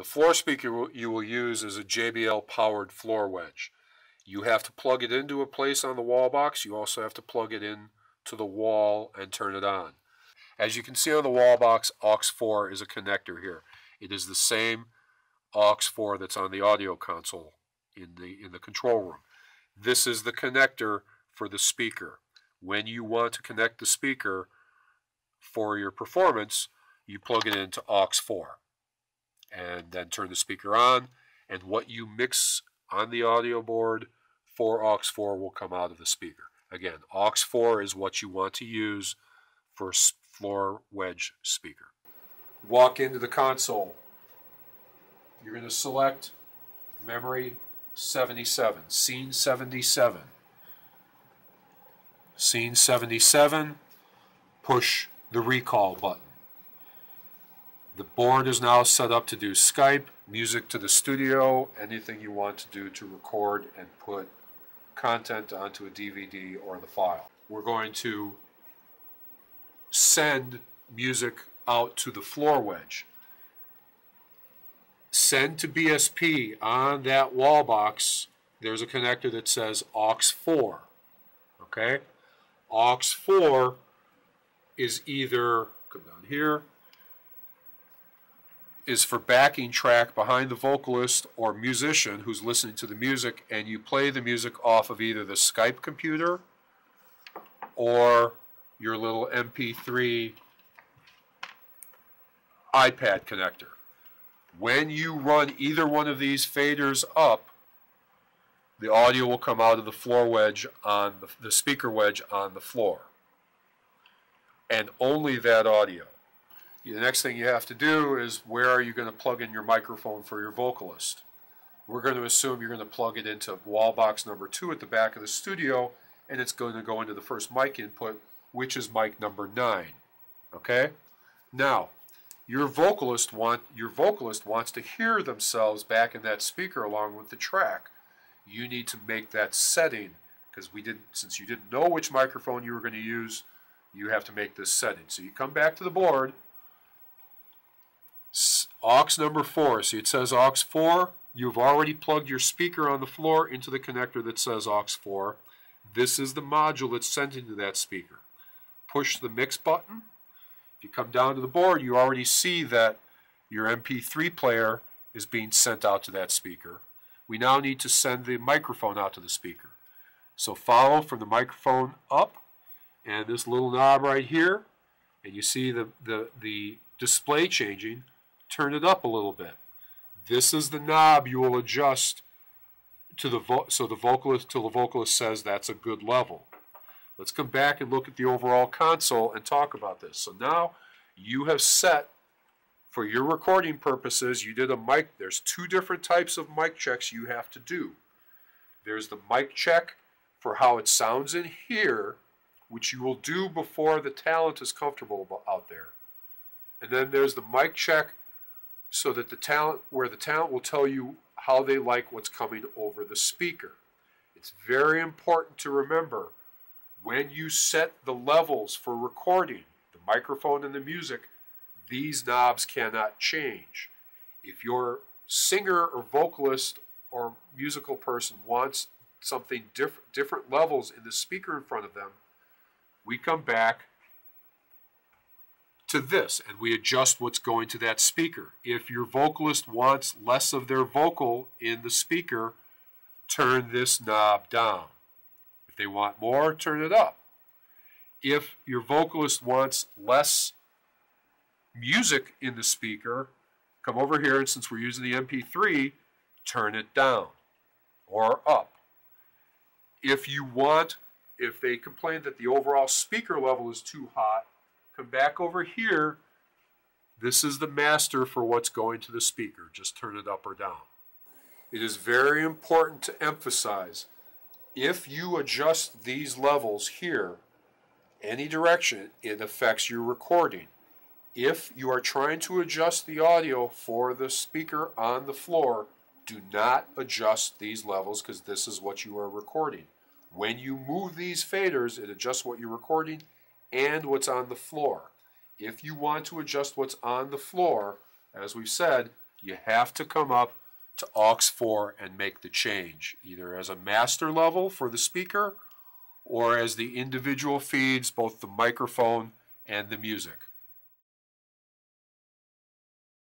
The floor speaker you will use is a JBL powered floor wedge. You have to plug it into a place on the wall box. You also have to plug it in to the wall and turn it on. As you can see on the wall box, AUX4 is a connector here. It is the same AUX4 that's on the audio console in the, in the control room. This is the connector for the speaker. When you want to connect the speaker for your performance, you plug it into AUX4 and then turn the speaker on and what you mix on the audio board for AUX4 will come out of the speaker. Again, AUX4 is what you want to use for floor wedge speaker. Walk into the console. You're going to select memory 77, scene 77. Scene 77, push the recall button. The board is now set up to do Skype, music to the studio, anything you want to do to record and put content onto a DVD or the file. We're going to send music out to the floor wedge. Send to BSP on that wall box, there's a connector that says AUX4. Okay? AUX4 is either, come down here, is for backing track behind the vocalist or musician who's listening to the music, and you play the music off of either the Skype computer or your little MP3 iPad connector. When you run either one of these faders up, the audio will come out of the floor wedge on the, the speaker wedge on the floor. And only that audio. The next thing you have to do is where are you going to plug in your microphone for your vocalist? We're going to assume you're going to plug it into wall box number two at the back of the studio, and it's going to go into the first mic input, which is mic number nine. Okay? Now, your vocalist want your vocalist wants to hear themselves back in that speaker along with the track. You need to make that setting because we didn't since you didn't know which microphone you were going to use, you have to make this setting. So you come back to the board aux number 4. See, it says aux 4. You've already plugged your speaker on the floor into the connector that says aux 4. This is the module that's sent into that speaker. Push the mix button. If you come down to the board, you already see that your MP3 player is being sent out to that speaker. We now need to send the microphone out to the speaker. So follow from the microphone up and this little knob right here, and you see the, the, the display changing turn it up a little bit. This is the knob you will adjust to the so the vocalist till the vocalist says that's a good level. Let's come back and look at the overall console and talk about this. So now you have set for your recording purposes, you did a mic. There's two different types of mic checks you have to do. There's the mic check for how it sounds in here, which you will do before the talent is comfortable out there. And then there's the mic check so that the talent, where the talent will tell you how they like what's coming over the speaker. It's very important to remember when you set the levels for recording, the microphone and the music, these knobs cannot change. If your singer or vocalist or musical person wants something diff- different levels in the speaker in front of them, we come back to this and we adjust what's going to that speaker. If your vocalist wants less of their vocal in the speaker, turn this knob down. If they want more, turn it up. If your vocalist wants less music in the speaker, come over here and since we're using the MP3, turn it down or up. If you want, if they complain that the overall speaker level is too hot, Come back over here. This is the master for what's going to the speaker. Just turn it up or down. It is very important to emphasize if you adjust these levels here, any direction, it affects your recording. If you are trying to adjust the audio for the speaker on the floor, do not adjust these levels because this is what you are recording. When you move these faders, it adjusts what you're recording and what's on the floor. If you want to adjust what's on the floor, as we've said, you have to come up to aux 4 and make the change, either as a master level for the speaker or as the individual feeds, both the microphone and the music.